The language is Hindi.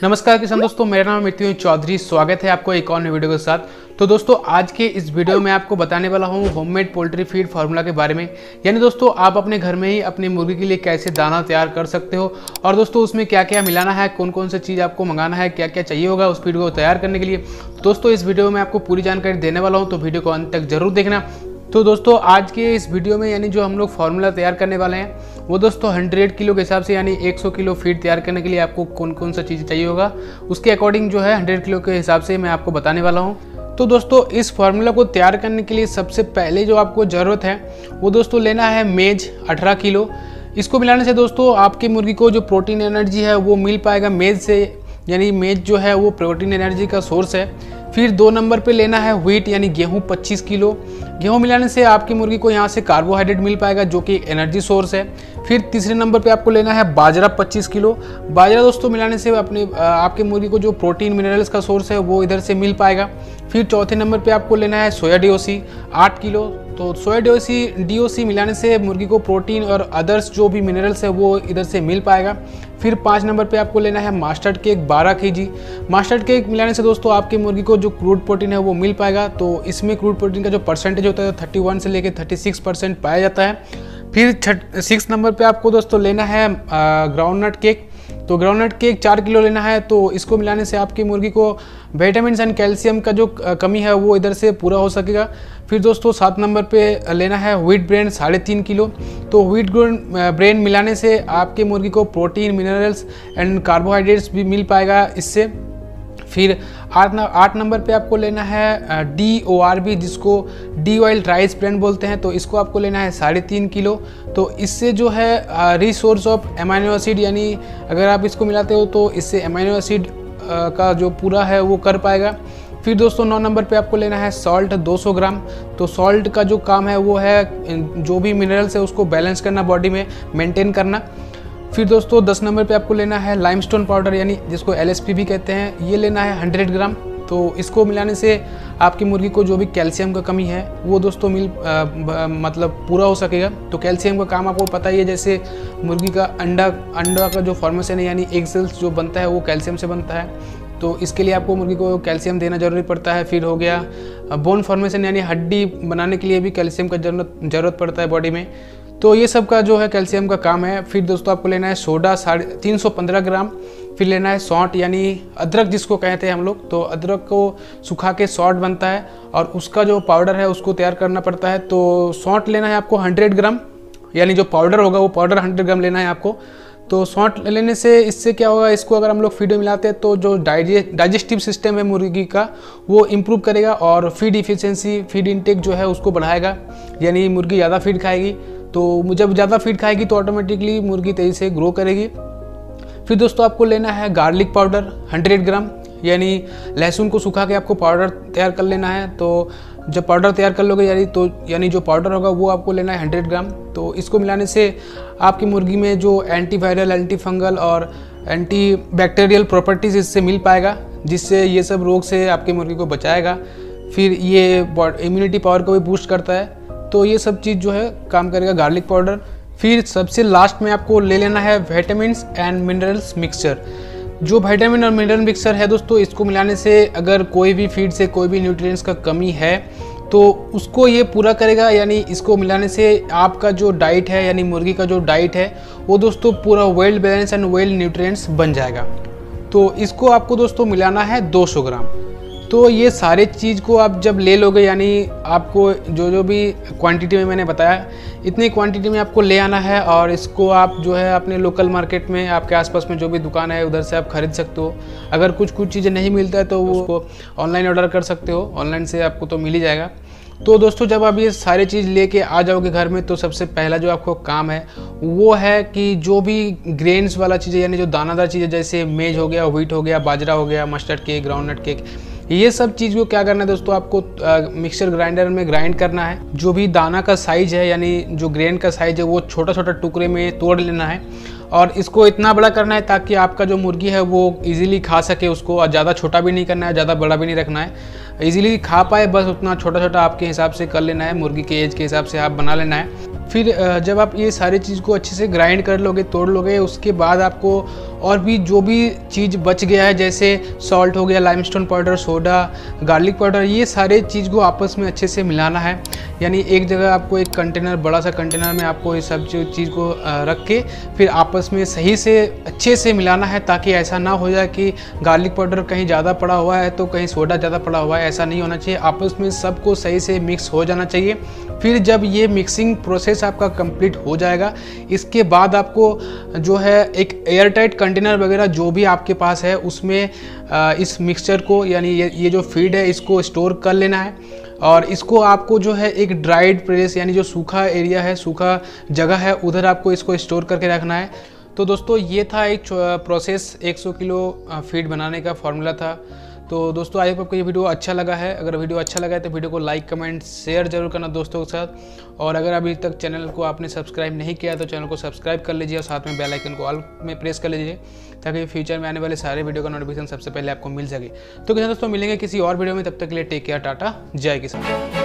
नमस्कार किसान दोस्तों, मेरा नाम मृत्यु चौधरी, स्वागत है आपको एक और नई वीडियो के साथ। तो दोस्तों, आज के इस वीडियो में आपको बताने वाला हूँ होममेड पोल्ट्री फ़ीड फार्मूला के बारे में। यानी दोस्तों, आप अपने घर में ही अपनी मुर्गी के लिए कैसे दाना तैयार कर सकते हो और दोस्तों, उसमें क्या क्या मिलाना है कौन कौन सी चीज़ आपको मंगाना है क्या क्या चाहिए होगा उस फ़ीड को तैयार करने के लिए। दोस्तों, इस वीडियो में आपको पूरी जानकारी देने वाला हूँ तो वीडियो को अंत तक ज़रूर देखना। तो दोस्तों, आज के इस वीडियो में यानी जो हम लोग फार्मूला तैयार करने वाले हैं वो दोस्तों 100 किलो के हिसाब से यानी 100 किलो फ़ीड तैयार करने के लिए आपको कौन कौन सा चीज़ चाहिए होगा, उसके अकॉर्डिंग जो है 100 किलो के हिसाब से मैं आपको बताने वाला हूँ। तो दोस्तों, इस फार्मूला को तैयार करने के लिए सबसे पहले जो आपको ज़रूरत है, वो दोस्तों लेना है मेज अठारह किलो। इसको मिलाने से दोस्तों आपकी मुर्गी को जो प्रोटीन एनर्जी है, वो मिल पाएगा मेज से, यानी मेज जो है वो प्रोटीन एनर्जी का सोर्स है। फिर दो नंबर पे लेना है व्हीट यानी गेहूँ 25 किलो। गेहूँ मिलाने से आपकी मुर्गी को यहाँ से कार्बोहाइड्रेट मिल पाएगा, जो कि एनर्जी सोर्स है। फिर तीसरे नंबर पे आपको लेना है बाजरा 25 किलो। बाजरा दोस्तों मिलाने से अपने आपके मुर्गी को जो प्रोटीन मिनरल्स का सोर्स है, वो इधर से मिल पाएगा। फिर चौथे नंबर पे आपको लेना है सोया डीओसी आठ किलो। तो सोया डीओसी डीओसी मिलाने से मुर्गी को प्रोटीन और अदर्स जो भी मिनरल्स है, वो इधर से मिल पाएगा। फिर पाँच नंबर पे आपको लेना है मास्टर्ड केक बारह के जी। मास्टर्ड केक मिलाने से दोस्तों आपकी मुर्गी को जो क्रूड प्रोटीन है वो मिल पाएगा। तो इसमें क्रूड प्रोटीन का जो परसेंटेज होता है थर्टी वन से लेकर थर्टी सिक्स परसेंट पाया जाता है। फिर छठ सिक्स नंबर पे आपको दोस्तों लेना है ग्राउंड नट केक तो ग्राउंडनट केक चार किलो लेना है तो इसको मिलाने से आपकी मुर्गी को विटामिन एंड कैल्शियम का जो कमी है वो इधर से पूरा हो सकेगा। फिर दोस्तों सात नंबर पे लेना है व्हीट ब्रेन साढ़े तीन किलो। तो व्हीट ब्रेन मिलाने से आपके मुर्गी को प्रोटीन मिनरल्स एंड कार्बोहाइड्रेट्स भी मिल पाएगा इससे। फिर आठ आठ नंबर पे आपको लेना है डी ओ आर बी जिसको डी ऑयल राइस ब्रांड बोलते हैं तो इसको आपको लेना है साढ़े तीन किलो। तो इससे जो है रिसोर्स ऑफ़ एमाइनो एसिड यानी अगर आप इसको मिलाते हो तो इससे एमाइनो एसिड का जो पूरा है, वो कर पाएगा। फिर दोस्तों नौ नंबर पे आपको लेना है सॉल्ट 200 ग्राम। तो सॉल्ट का जो काम है वो है जो भी मिनरल्स है उसको बैलेंस करना बॉडी में मेंटेन करना। फिर दोस्तों दस नंबर पे आपको लेना है लाइमस्टोन पाउडर यानी जिसको एलएसपी भी कहते हैं ये लेना है हंड्रेड ग्राम। तो इसको मिलाने से आपकी मुर्गी को जो भी कैल्शियम का कमी है वो दोस्तों मिल आ, ब, मतलब पूरा हो सकेगा। तो कैल्शियम का काम आपको पता ही है जैसे मुर्गी का अंडा अंडा का जो फॉर्मेशन है यानी एग सेल्स जो बनता है वो कैल्शियम से बनता है। तो इसके लिए आपको मुर्गी को कैल्शियम देना ज़रूरी पड़ता है, फिर हो गया बोन फॉर्मेशन यानी हड्डी बनाने के लिए भी कैल्शियम का ज़रूरत, ज़रूरत पड़ता है बॉडी में। तो ये सब का जो है कैल्शियम का काम है। फिर दोस्तों आपको लेना है सोडा, साढ़े तीन सौ पंद्रह ग्राम, फिर लेना है सौंट यानी अदरक जिसको कहते हैं हम लोग। तो अदरक को सुखा के सॉल्ट बनता है और उसका जो पाउडर है उसको तैयार करना पड़ता है। तो सौंट लेना है आपको हंड्रेड ग्राम, यानी जो पाउडर होगा वो पाउडर हंड्रेड ग्राम लेना है आपको। तो सौंट लेने से इससे क्या होगा, इसको अगर हम लोग फ़ीड में मिलाते हैं तो जो डाइजेस्टिव सिस्टम है मुर्गी का, वो इम्प्रूव करेगा और फ़ीड इफिशियंसी फ़ीड इनटेक जो है उसको बढ़ाएगा। यानी मुर्गी ज़्यादा फ़ीड खाएगी तो जब ज़्यादा फ़ीड खाएगी तो ऑटोमेटिकली मुर्गी तेज़ी से ग्रो करेगी। फिर दोस्तों आपको लेना है गार्लिक पाउडर 100 ग्राम यानी लहसुन को सुखा के आपको पाउडर तैयार कर लेना है। तो जब पाउडर तैयार कर लोगे यानी तो यानी जो पाउडर होगा वो आपको लेना है 100 ग्राम। तो इसको मिलाने से आपकी मुर्गी में जो एंटीवायरल एंटी फंगल और एंटी बैक्टीरियल प्रॉपर्टीज़ इससे मिल पाएगा, जिससे ये सब रोग से आपकी मुर्गी को बचाएगा। फिर ये इम्यूनिटी पावर को भी बूस्ट करता है। तो ये सब चीज़ जो है, काम करेगा गार्लिक पाउडर फिर सबसे लास्ट में आपको ले लेना है विटामिन एंड मिनरल्स मिक्सचर जो वाइटामिन और मिनरल मिक्सर है दोस्तों, इसको मिलाने से अगर कोई भी फ़ीड से कोई भी न्यूट्रिएंट्स का कमी है तो उसको ये पूरा करेगा, यानी इसको मिलाने से आपका जो डाइट है, यानी मुर्गी का जो डाइट है, वो दोस्तों पूरा well balance and well nutrients बन जाएगा। तो इसको आपको दोस्तों मिलाना है 200 ग्राम। तो ये सारे चीज़ को आप जब ले लोगे यानी आपको जो जो भी क्वांटिटी में मैंने बताया इतनी क्वांटिटी में आपको ले आना है और इसको आप जो है अपने लोकल मार्केट में आपके आसपास में जो भी दुकान है उधर से आप खरीद सकते हो। अगर कुछ कुछ चीज़ें नहीं मिलता है तो वो उसको ऑनलाइन ऑर्डर कर सकते हो। ऑनलाइन से आपको तो मिल ही जाएगा। तो दोस्तों जब आप ये सारी चीज़ लेके आ जाओगे घर में तो सबसे पहला जो आपको काम है वो है कि जो भी ग्रेन्स वाला चीज़ें यानी जो दानादार चीज़ें जैसे मेज हो गया व्हीट हो गया बाजरा हो गया मस्टर्ड केक ग्राउंडनट केक ये सब चीज़ को क्या करना है दोस्तों? आपको मिक्सर ग्राइंडर में ग्राइंड करना है। जो भी दाना का साइज़ है, यानी जो ग्रेन का साइज़ है, वो छोटा छोटा टुकड़े में तोड़ लेना है। और इसको इतना बड़ा करना है ताकि आपका जो मुर्गी है, वो इजीली खा सके उसको। और ज़्यादा छोटा भी नहीं करना है, ज़्यादा बड़ा भी नहीं रखना है। इजीली खा पाए, बस उतना छोटा छोटा आपके हिसाब से कर लेना है। मुर्गी के एज के हिसाब से आप बना लेना है। फिर जब आप ये सारी चीज़ को अच्छे से ग्राइंड कर लोगे, तोड़ लोगे, उसके बाद आपको और भी जो भी चीज़ बच गया है, जैसे सॉल्ट हो गया limestone powder soda garlic powder ये सारे चीज़ को आपस में अच्छे से मिलाना है। यानी एक जगह आपको एक कंटेनर बड़ा सा कंटेनर में आपको ये सब चीज़ को रख के फिर आपस में सही से, अच्छे से मिलाना है, ताकि ऐसा ना हो जाए कि गार्लिक पाउडर कहीं ज़्यादा पड़ा हुआ है तो कहीं सोडा ज़्यादा पड़ा हुआ है, ऐसा नहीं होना चाहिए। आपस में सबको सही से मिक्स हो जाना चाहिए। फिर जब ये मिक्सिंग प्रोसेस आपका कंप्लीट हो जाएगा, इसके बाद आपको जो है एक एयर टाइट कंटेनर वगैरह जो भी आपके पास है, उसमें इस मिक्सचर को, यानी ये ये जो फ़ीड है, इसको स्टोर कर लेना है। और इसको आपको जो है एक ड्राइड प्लेस यानी जो सूखा एरिया है, सूखा जगह है, उधर आपको इसको स्टोर करके रखना है। तो दोस्तों, ये था एक प्रोसेस 100 किलो फ़ीड बनाने का फॉर्मूला था। तो दोस्तों आई होप आपको ये वीडियो अच्छा लगा है। अगर वीडियो अच्छा लगा है तो वीडियो को लाइक कमेंट शेयर ज़रूर करना दोस्तों के साथ। और अगर अभी तक चैनल को आपने सब्सक्राइब नहीं किया तो चैनल को सब्सक्राइब कर लीजिए और साथ में बेल आइकन को ऑल में प्रेस कर लीजिए, ताकि फ्यूचर में आने वाले सारे वीडियो का नोटिफिकेशन सबसे पहले आपको मिल सके। तो क्या दोस्तों, मिलेंगे किसी और वीडियो में। तब तक के लिए टेक केयर टाटा जय किसान।